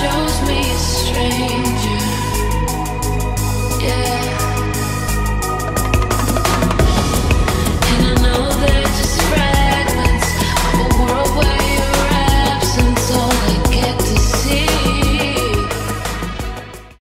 shows me strange